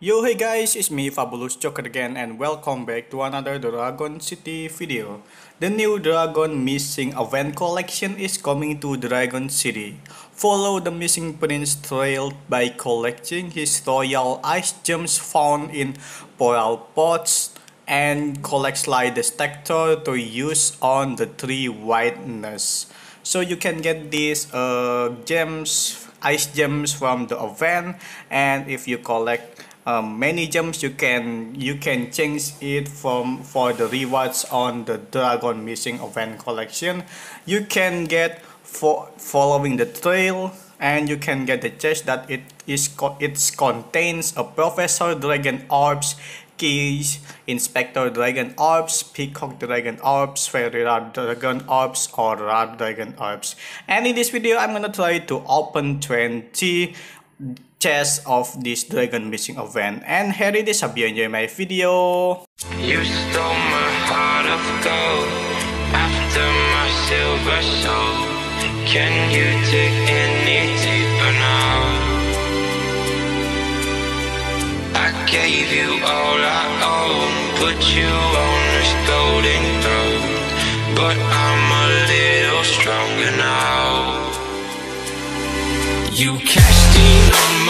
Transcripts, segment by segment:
Yo hey guys, it's me Fabulous Joker again and welcome back to another Dragon City video. The new Dragon Missing Event Collection is coming to Dragon City. Follow the Missing Prince trail by collecting his royal ice gems found in Poral Pots and collect slide detector to use on the three whiteness. So you can get these uh, gems, ice gems from the event and if you collect um, many gems you can you can change it from for the rewards on the dragon missing event collection. You can get for following the trail and you can get the chest that it is it contains a professor dragon orbs keys inspector dragon orbs peacock dragon orbs fairy dragon orbs or rad dragon orbs. And in this video i'm gonna try to open 20 chest of this dragon missing event. And here it is hope you enjoy my video. You stole my heart of gold after my silver soul. Can you dig any deeper now? I gave you all I own put you on this golden throne. But I'm a little stronger now. You cashed in on my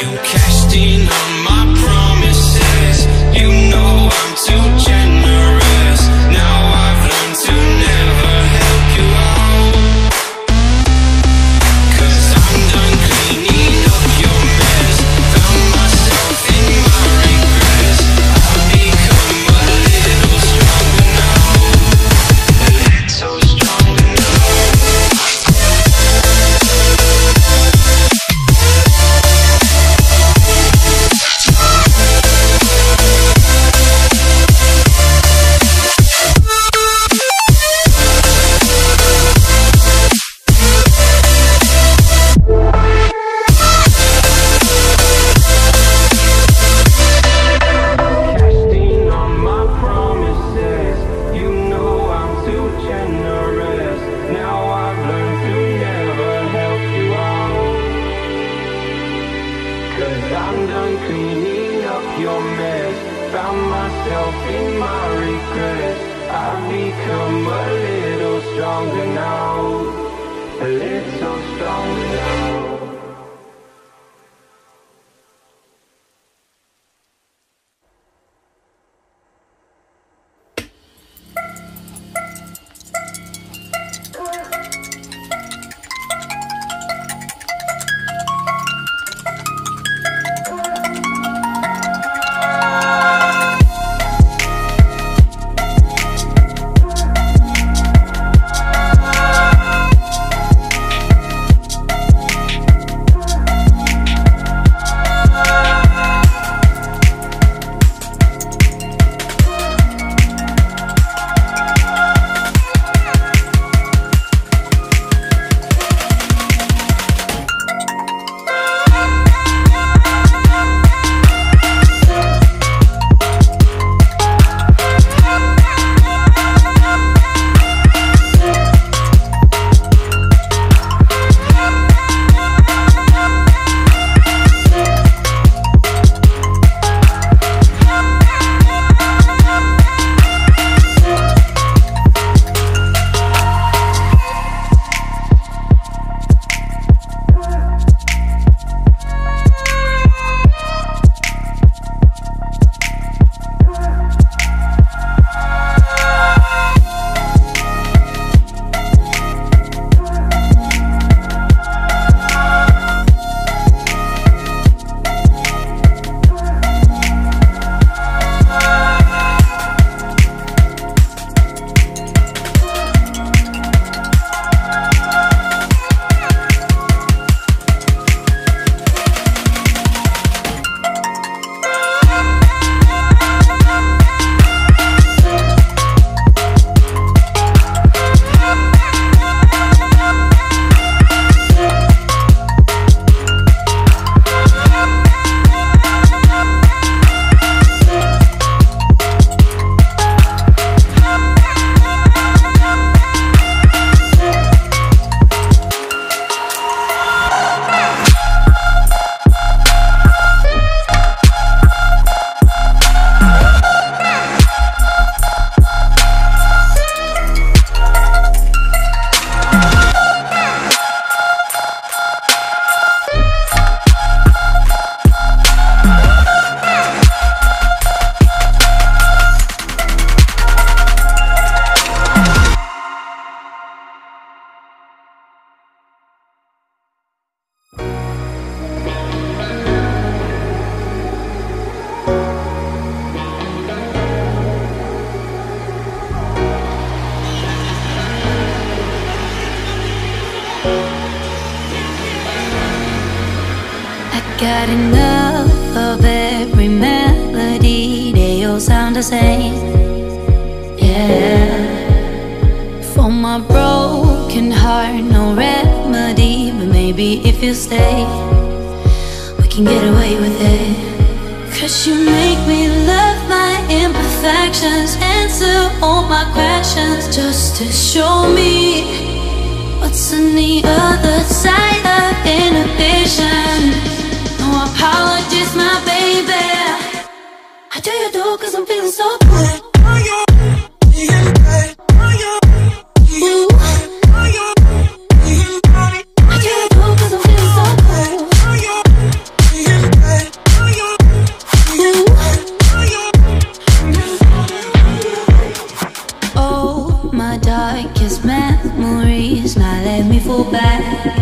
You cashed in on my promises. You know I'm too generous. Mess. Found myself in my regrets. I've become a little stronger now. A little stronger now. Got enough of every melody, they all sound the same. Yeah. For my broken heart, no remedy, but maybe if you stay, we can get away with it. Cause you make me love my imperfections, answer all my questions, just to show me what's on the other side of inhibition. No my baby. I do you do cause I'm feeling so good. Oh, my darkest memories now let me fall back.